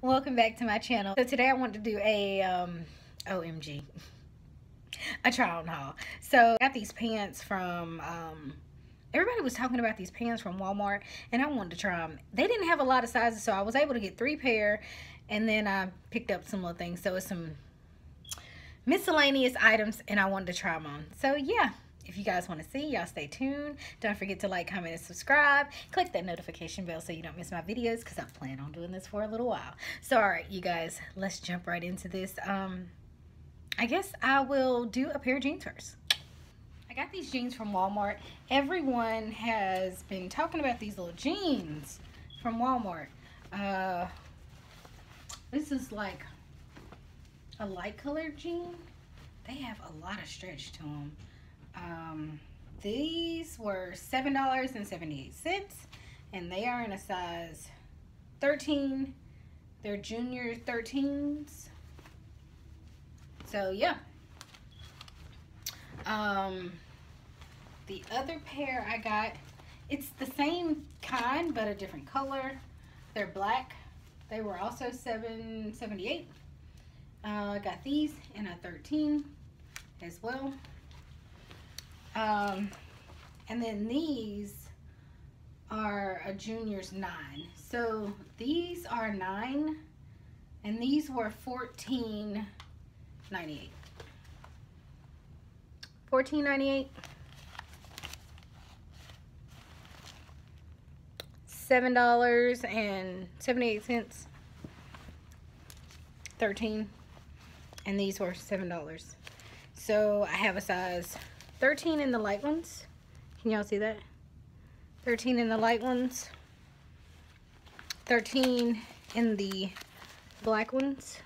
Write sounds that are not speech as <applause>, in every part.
welcome back to my channel. So today i want to do a um omg a try on haul. So i got these pants from um everybody was talking about these pants from walmart and i wanted to try them they didn't have a lot of sizes so i was able to get three pair and then i picked up some little things. So it's some miscellaneous items and i wanted to try them on. So yeah if you guys want to see, y'all stay tuned. Don't forget to like, comment, and subscribe. Click that notification bell so you don't miss my videos because I plan on doing this for a little while. So, all right, you guys, let's jump right into this. Um, I guess I will do a pair of jeans first. I got these jeans from Walmart. Everyone has been talking about these little jeans from Walmart. Uh, this is like a light colored jean. They have a lot of stretch to them. Um, these were $7.78 and they are in a size 13. They're junior 13s. So yeah. Um, the other pair I got, it's the same kind but a different color. They're black. They were also 7.78. Uh, I got these in a 13 as well. Um, and then these are a junior's nine. So these are nine and these were fourteen ninety eight. Fourteen ninety eight. Seven dollars and seventy eight cents. Thirteen. And these were seven dollars. So I have a size 13 in the light ones. Can y'all see that? 13 in the light ones. 13 in the black ones.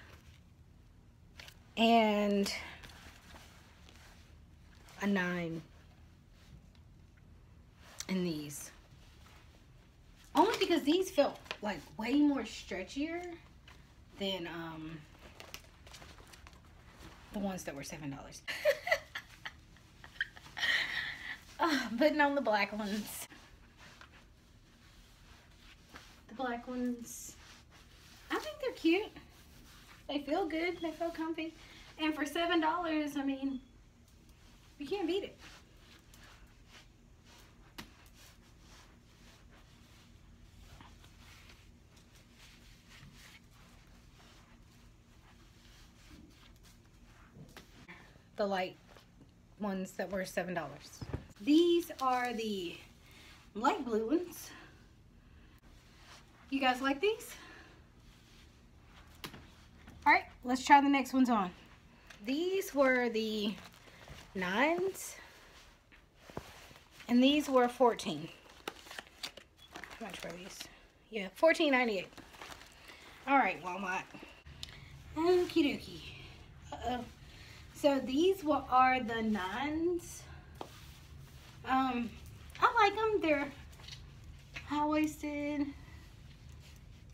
And a 9 in these. Only because these felt like way more stretchier than um, the ones that were $7. <laughs> Oh, putting on the black ones. The black ones, I think they're cute. They feel good. They feel comfy. And for $7, I mean, you can't beat it. The light ones that were $7. These are the light blue ones. You guys like these? All right, let's try the next ones on. These were the nines, and these were 14. How much were these? Yeah, 14.98. All right, Walmart. Okie dokie. Uh-oh. So these were, are the nines. Um, I like them. They're high-waisted.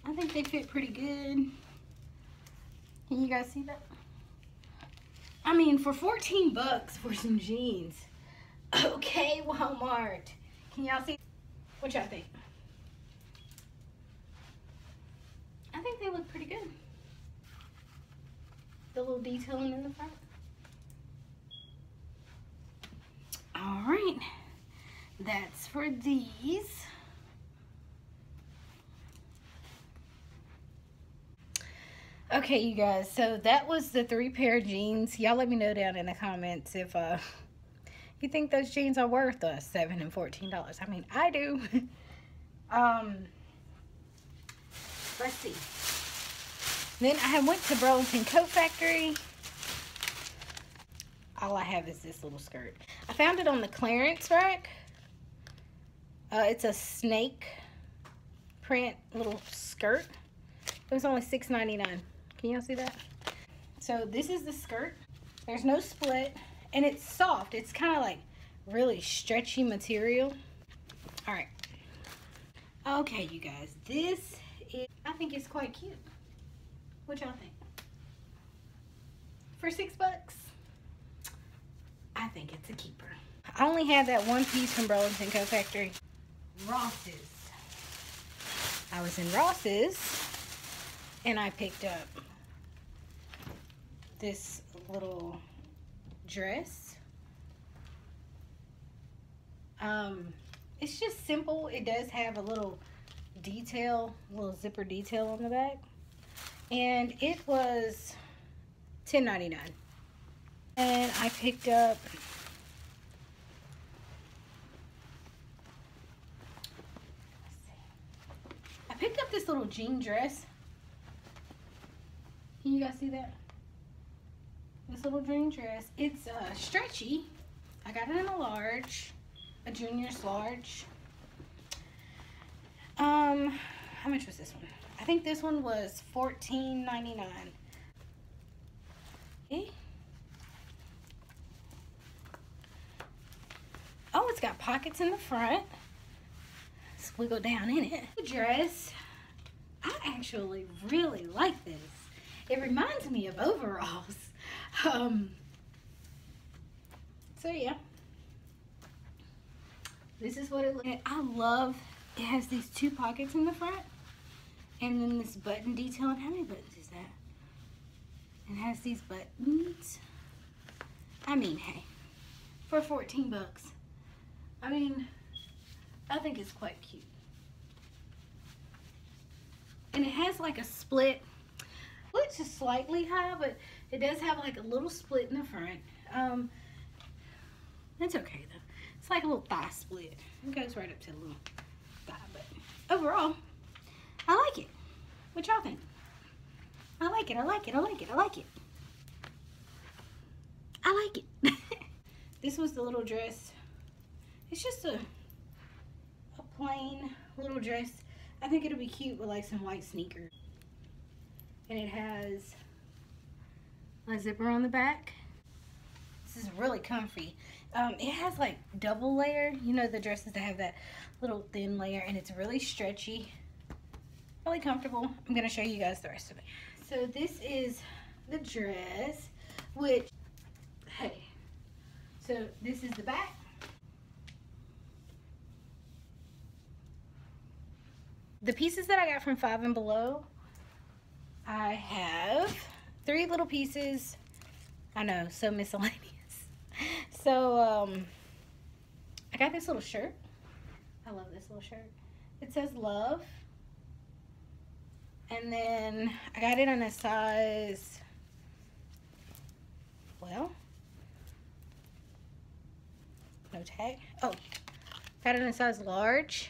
I think they fit pretty good. Can you guys see that? I mean, for 14 bucks for some jeans. <laughs> Okay, Walmart. Can y'all see? What y'all think? I think they look pretty good. The little detailing in the front. All right that's for these. Okay, you guys, so that was the three pair of jeans. Y'all let me know down in the comments if uh, you think those jeans are worth uh, 7 and $14. I mean, I do. <laughs> um, let's see. Then I went to Burlington Coat Factory. All I have is this little skirt. I found it on the clearance rack. Uh, it's a snake print little skirt. It was only $6.99. Can y'all see that? So this is the skirt. There's no split. And it's soft. It's kind of like really stretchy material. All right. Okay, you guys. This is, I think it's quite cute. What y'all think? For six bucks, I think it's a keeper. I only had that one piece from Burlington Coat Factory. Ross's. I was in Ross's And I picked up this little dress. Um, it's just simple. It does have a little detail, little zipper detail on the back. And it was $10.99. And I picked up I picked up this little jean dress. Can you guys see that? This little jean dress. It's uh, stretchy. I got it in a large, a junior's large. Um, how much was this one? I think this one was $14.99. Okay. Oh, it's got pockets in the front. Squiggle down in it. The dress, I actually really like this. It reminds me of overalls. Um, so yeah. This is what it looks like. I love it has these two pockets in the front and then this button detail. And how many buttons is that? It has these buttons. I mean, hey, for 14 bucks. I mean, I think it's quite cute. And it has like a split, it's just slightly high, but it does have like a little split in the front. Um, it's okay though. It's like a little thigh split. It goes right up to the little overall, I like it. What y'all think? I like it, I like it, I like it, I like it. I like it. <laughs> this was the little dress. It's just a, a plain little dress. I think it'll be cute with like some white sneakers. And it has a zipper on the back. This is really comfy. Um, it has like double layer. You know the dresses that have that little thin layer and it's really stretchy. Really comfortable. I'm going to show you guys the rest of it. So this is the dress, which, hey, so this is the back. The pieces that I got from Five and Below, I have three little pieces. I know, so miscellaneous. <laughs> So, um, I got this little shirt. I love this little shirt. It says love. And then I got it in a size, well, no tag. Oh, got it in a size large.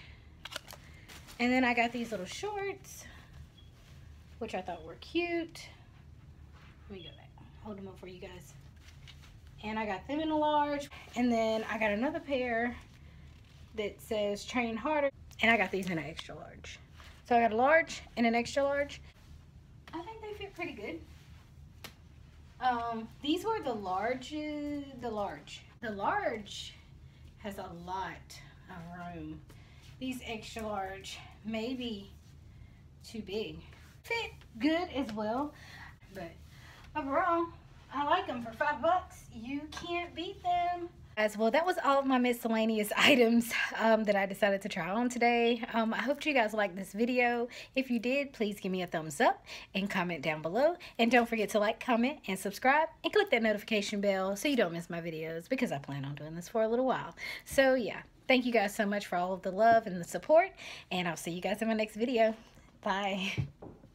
And then I got these little shorts, which I thought were cute. Let me go back. Hold them up for you guys. And I got them in a large. And then I got another pair that says train harder. And I got these in an extra large. So I got a large and an extra large. I think they fit pretty good. Um these were the large the large. The large has a lot of room these extra large maybe too big fit good as well but overall I like them for five bucks. You can't beat them. As well, that was all of my miscellaneous <laughs> items um, that I decided to try on today. Um, I hope you guys liked this video. If you did, please give me a thumbs up and comment down below. And don't forget to like, comment, and subscribe. And click that notification bell so you don't miss my videos because I plan on doing this for a little while. So yeah, thank you guys so much for all of the love and the support. And I'll see you guys in my next video. Bye. <laughs>